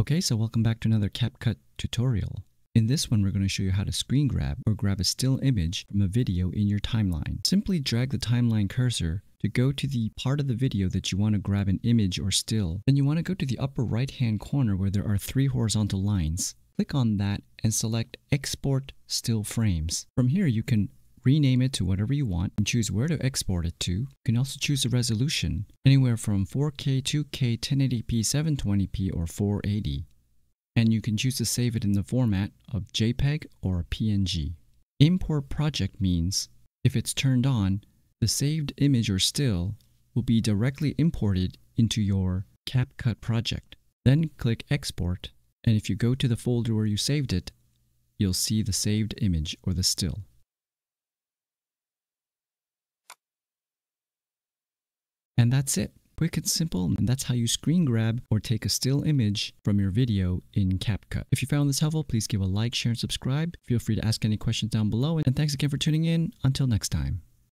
Okay, so welcome back to another CapCut tutorial. In this one, we're going to show you how to screen grab or grab a still image from a video in your timeline. Simply drag the timeline cursor to go to the part of the video that you want to grab an image or still. Then you want to go to the upper right hand corner where there are three horizontal lines. Click on that and select Export Still Frames. From here, you can rename it to whatever you want and choose where to export it to. You can also choose a resolution, anywhere from 4K, 2K, 1080p, 720p, or 480. And you can choose to save it in the format of JPEG or PNG. Import project means if it's turned on, the saved image or still will be directly imported into your CapCut project. Then click Export, and if you go to the folder where you saved it, you'll see the saved image or the still. And that's it. Quick and simple, and that's how you screen grab or take a still image from your video in CapCut. If you found this helpful, please give a like, share, and subscribe. Feel free to ask any questions down below, and thanks again for tuning in. Until next time.